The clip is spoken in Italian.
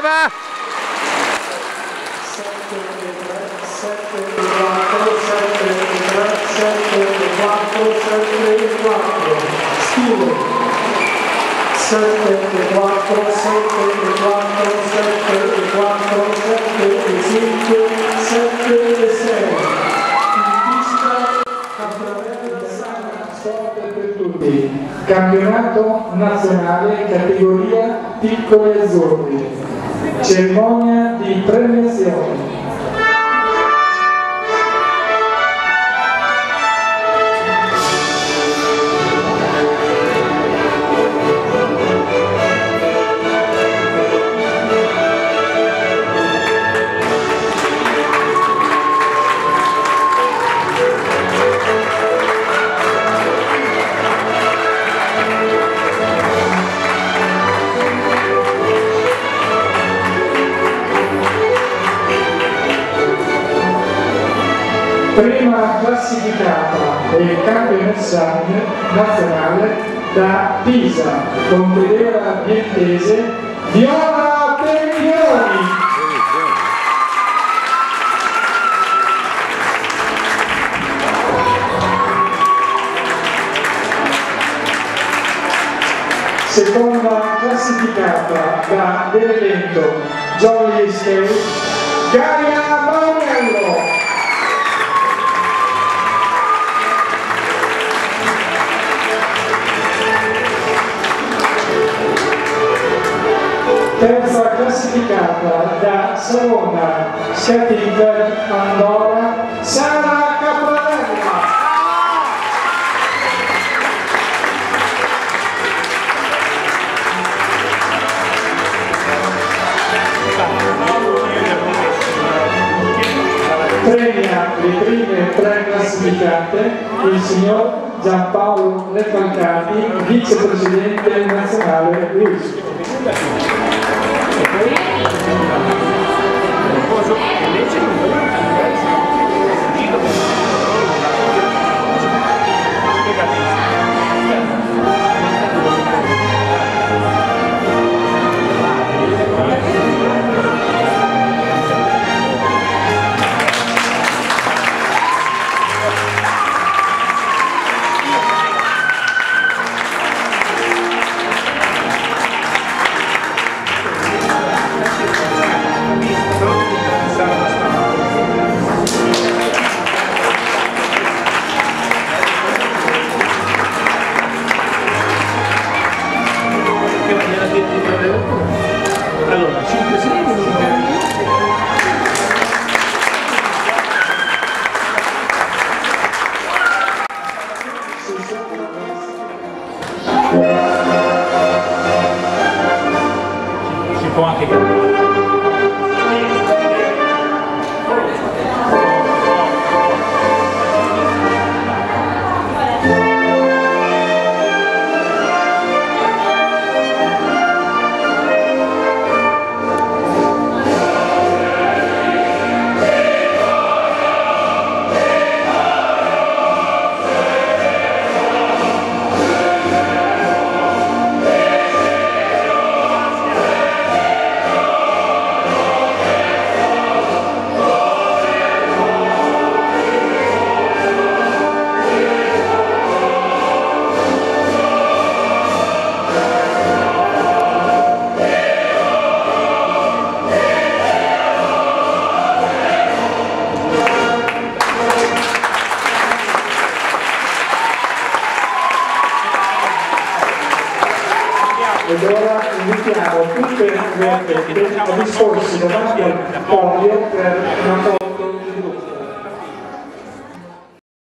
Brava! 7 e 3, 7 e 4, 7 e 3, 7 e 4, 7 e 4. Stile. 7 e 4, 7 e 4, 7 e 4, 7 e 5, 7 e 6. In pista, campionato nazionale categoria piccoli azzurri. Cerimonia di premiazione. Prima classificata del cambio nazionale da Pisa con Federa Vientese Viola Beniglioni seconda classificata da Benevento Jolly State Gaia Maunello terza classificata da Savona, Setting Andorra, Sara Caprarella. Premia le prime tre classificate il signor Giampaolo Refalcati, vicepresidente nazionale UISP. Great. pick it. Ed ora invitiamo tutte le a disporsi davanti al podio per una foto